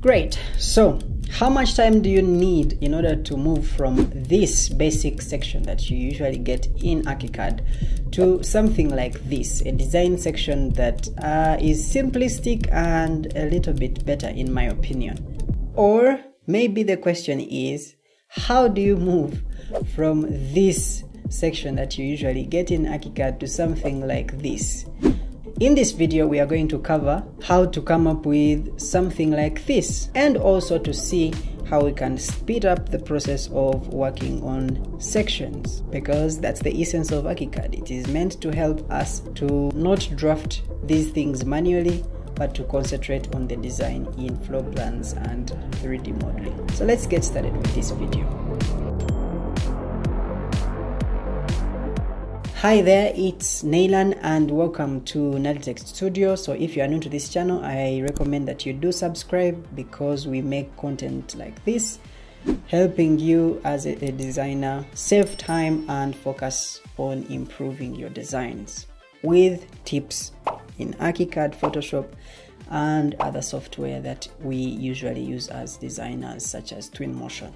Great. So, how much time do you need in order to move from this basic section that you usually get in ArchiCAD to something like this, a design section that uh, is simplistic and a little bit better in my opinion? Or maybe the question is, how do you move from this section that you usually get in ArchiCAD to something like this? In this video, we are going to cover how to come up with something like this and also to see how we can speed up the process of working on sections because that's the essence of ArchiCAD. It is meant to help us to not draft these things manually but to concentrate on the design in floor plans and 3D modeling. So let's get started with this video. Hi there, it's Naylan and welcome to Nalitect Studio. So if you are new to this channel, I recommend that you do subscribe because we make content like this, helping you as a, a designer save time and focus on improving your designs with tips in ArchiCAD, Photoshop, and other software that we usually use as designers such as Twinmotion.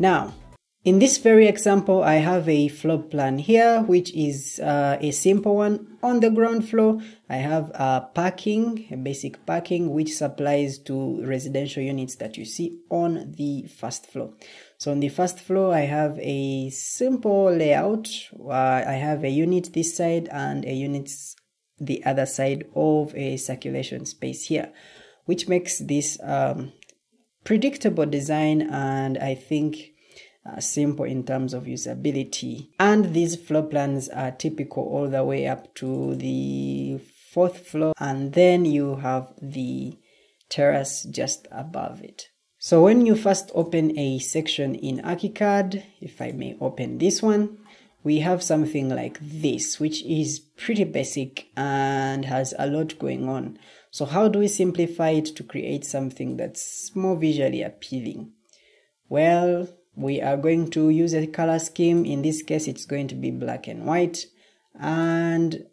Now, in this very example, I have a floor plan here, which is uh, a simple one. On the ground floor, I have a parking, a basic parking, which supplies to residential units that you see on the first floor. So on the first floor, I have a simple layout. Uh, I have a unit this side and a unit the other side of a circulation space here, which makes this um, predictable design and I think uh, simple in terms of usability. And these floor plans are typical all the way up to the fourth floor, and then you have the terrace just above it. So when you first open a section in ArchiCAD, if I may open this one, we have something like this, which is pretty basic and has a lot going on. So how do we simplify it to create something that's more visually appealing? Well, we are going to use a color scheme. In this case it's going to be black and white. And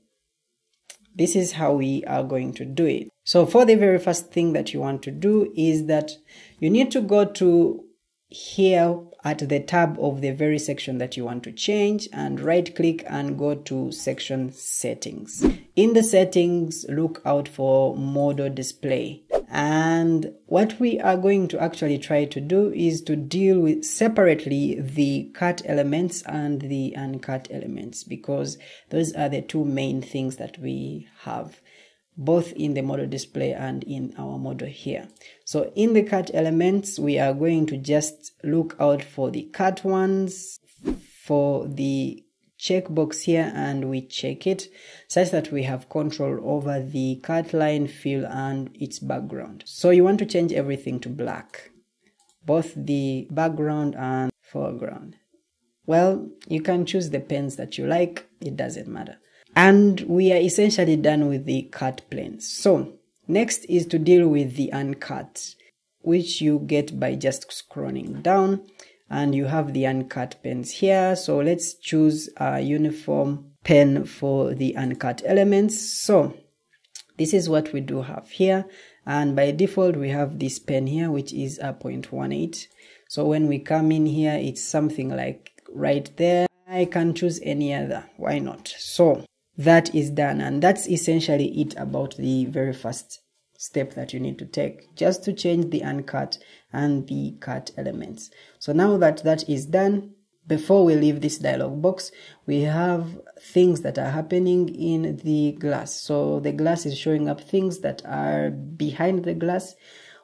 this is how we are going to do it. So for the very first thing that you want to do is that you need to go to here at the tab of the very section that you want to change and right click and go to section settings. In the settings look out for model display and what we are going to actually try to do is to deal with separately the cut elements and the uncut elements because those are the two main things that we have both in the model display and in our model here. So in the cut elements, we are going to just look out for the cut ones, for the checkbox here and we check it such that we have control over the cut line fill and its background. So you want to change everything to black, both the background and foreground. Well, you can choose the pens that you like, it doesn't matter. And we are essentially done with the cut planes. So next is to deal with the uncut, which you get by just scrolling down and you have the uncut pens here. So let's choose a uniform pen for the uncut elements. So this is what we do have here. And by default, we have this pen here, which is a 0.18. So when we come in here, it's something like right there. I can choose any other. Why not? So that is done. And that's essentially it about the very first step that you need to take just to change the uncut and the cut elements. So now that that is done, before we leave this dialog box, we have things that are happening in the glass. So the glass is showing up things that are behind the glass,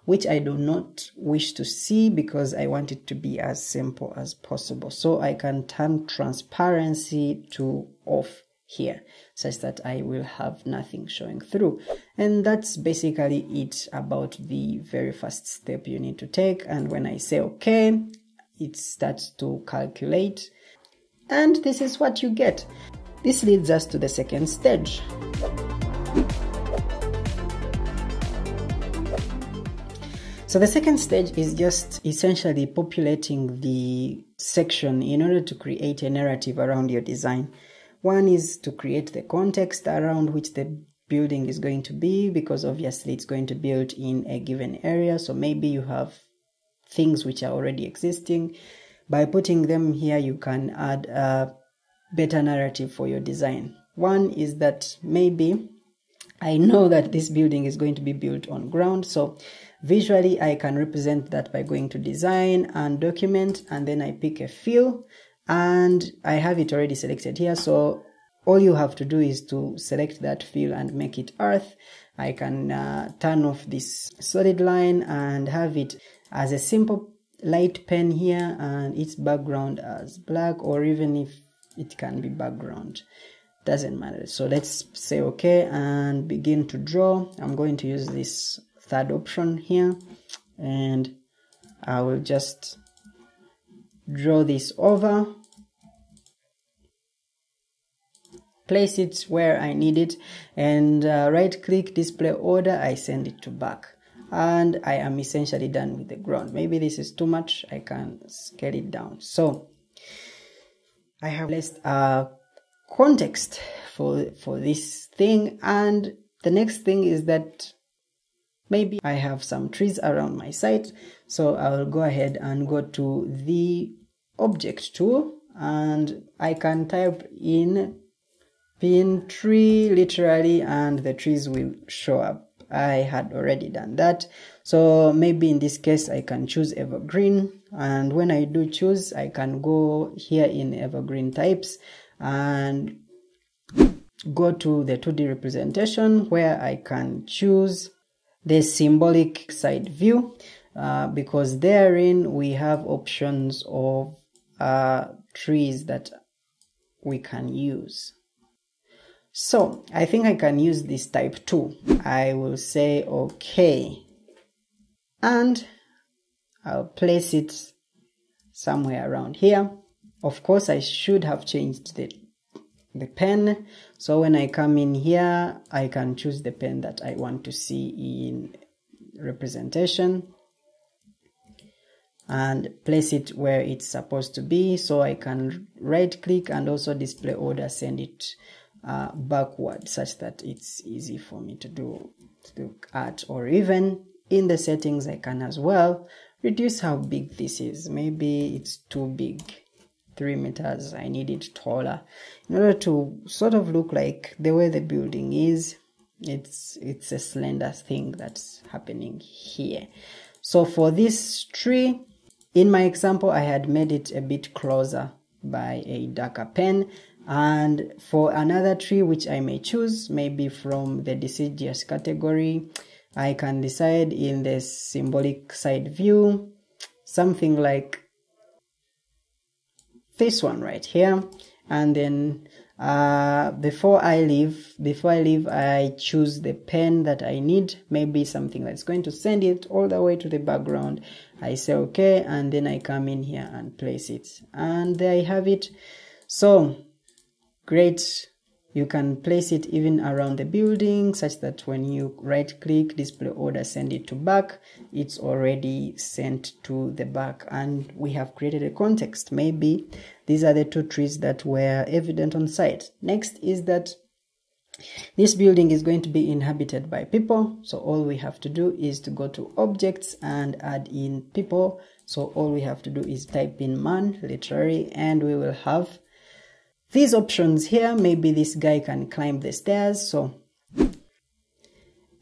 which I do not wish to see because I want it to be as simple as possible. So I can turn transparency to off here such that I will have nothing showing through. And that's basically it about the very first step you need to take. And when I say okay, it starts to calculate. And this is what you get. This leads us to the second stage. So the second stage is just essentially populating the section in order to create a narrative around your design. One is to create the context around which the building is going to be because obviously it's going to build in a given area. So maybe you have things which are already existing. By putting them here you can add a better narrative for your design. One is that maybe I know that this building is going to be built on ground. So visually I can represent that by going to design and document and then I pick a fill and I have it already selected here. So all you have to do is to select that fill and make it earth. I can uh, turn off this solid line and have it as a simple light pen here and its background as black or even if it can be background. Doesn't matter. So let's say okay and begin to draw. I'm going to use this third option here. And I will just draw this over. Place it where I need it and uh, right click display order I send it to back. And I am essentially done with the ground. Maybe this is too much I can scale it down. So I have placed a context for for this thing. And the next thing is that maybe I have some trees around my site. So I will go ahead and go to the object tool and I can type in pin tree literally and the trees will show up. I had already done that. So maybe in this case I can choose evergreen. And when I do choose I can go here in evergreen types and go to the 2D representation where I can choose the symbolic side view. Uh, because therein we have options of uh, trees that we can use. So I think I can use this type 2. I will say okay. And I'll place it somewhere around here. Of course, I should have changed the, the pen. So when I come in here, I can choose the pen that I want to see in representation and place it where it's supposed to be so I can right click and also display order send it uh, backward such that it's easy for me to do to look at or even in the settings I can as well reduce how big this is. Maybe it's too big three meters I need it taller. In order to sort of look like the way the building is it's it's a slender thing that's happening here. So for this tree in my example I had made it a bit closer by a darker pen. And for another tree which I may choose maybe from the deciduous category I can decide in the symbolic side view something like this one right here. And then uh, before I leave before I leave I choose the pen that I need. Maybe something that's going to send it all the way to the background. I say okay and then I come in here and place it. And there I have it. So great you can place it even around the building such that when you right click display order send it to back it's already sent to the back. And we have created a context. Maybe these are the two trees that were evident on site. Next is that this building is going to be inhabited by people. So all we have to do is to go to objects and add in people. So all we have to do is type in man literally and we will have these options here, maybe this guy can climb the stairs. So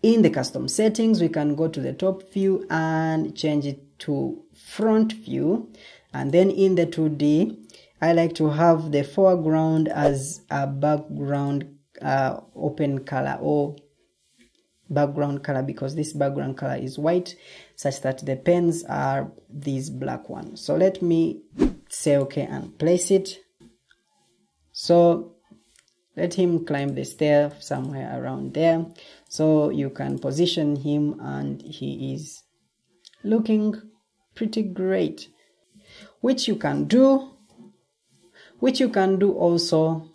in the custom settings, we can go to the top view and change it to front view. And then in the 2D, I like to have the foreground as a background uh, open color or background color because this background color is white such that the pens are these black ones. So let me say okay and place it so let him climb the stair somewhere around there so you can position him and he is looking pretty great. Which you can do which you can do also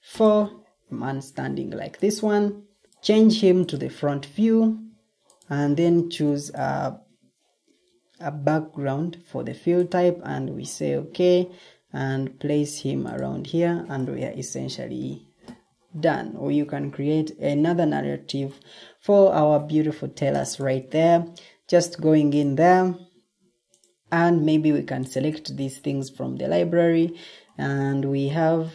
for a man standing like this one. Change him to the front view and then choose a, a background for the fill type and we say okay and place him around here. And we are essentially done. Or you can create another narrative for our beautiful tellers right there. Just going in there. And maybe we can select these things from the library. And we have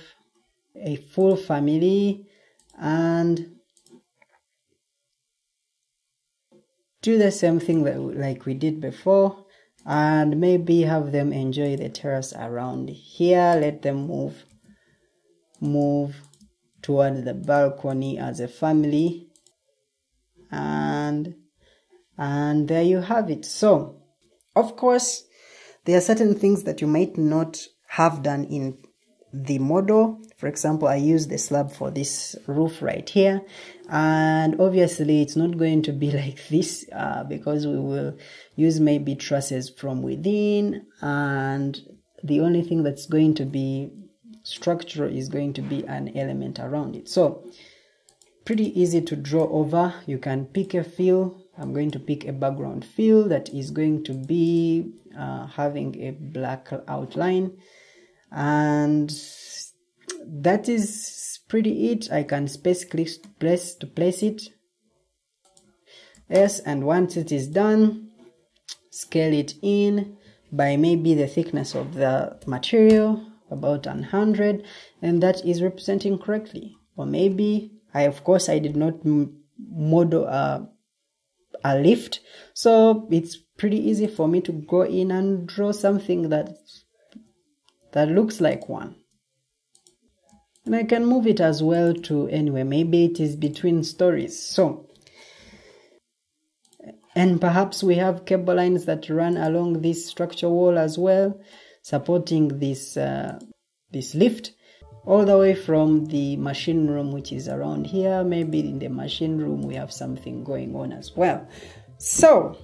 a full family and do the same thing that like we did before and maybe have them enjoy the terrace around here. Let them move move toward the balcony as a family. And and there you have it. So of course there are certain things that you might not have done in the model. For example i use the slab for this roof right here. And obviously it's not going to be like this uh, because we will use maybe trusses from within and the only thing that's going to be structural is going to be an element around it. So pretty easy to draw over. You can pick a fill. I'm going to pick a background fill that is going to be uh, having a black outline. And that is pretty it. I can space click place to place it. Yes and once it is done scale it in by maybe the thickness of the material about 100 and that is representing correctly. Or maybe i of course i did not model a, a lift so it's pretty easy for me to go in and draw something that that looks like one. And I can move it as well to anywhere. Maybe it is between stories. So and perhaps we have cable lines that run along this structure wall as well supporting this uh, this lift all the way from the machine room which is around here. Maybe in the machine room we have something going on as well. So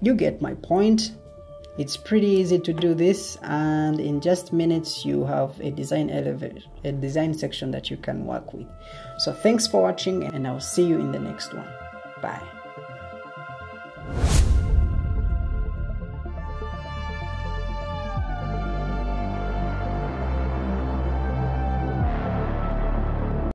you get my point. It's pretty easy to do this and in just minutes you have a design elevator a design section that you can work with. So thanks for watching and i'll see you in the next one. Bye